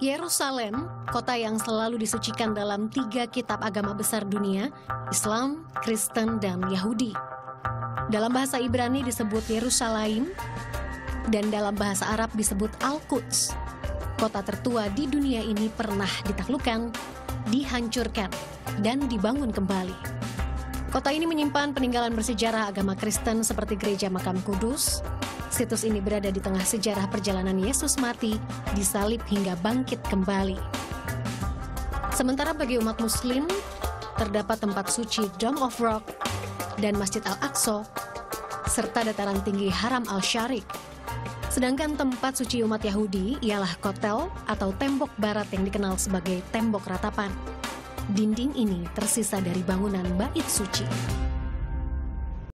Yerusalem, kota yang selalu disucikan dalam tiga kitab agama besar dunia, Islam, Kristen, dan Yahudi. Dalam bahasa Ibrani disebut Yerusalem, dan dalam bahasa Arab disebut Al-Quds. Kota tertua di dunia ini pernah ditaklukkan, dihancurkan, dan dibangun kembali. Kota ini menyimpan peninggalan bersejarah agama Kristen seperti Gereja Makam Kudus, Situs ini berada di tengah sejarah perjalanan Yesus mati, disalib hingga bangkit kembali. Sementara bagi umat muslim, terdapat tempat suci Dome of Rock dan Masjid Al-Aqsa, serta dataran tinggi Haram Al-Syarik. Sedangkan tempat suci umat Yahudi ialah kotel atau tembok barat yang dikenal sebagai tembok ratapan. Dinding ini tersisa dari bangunan bait suci.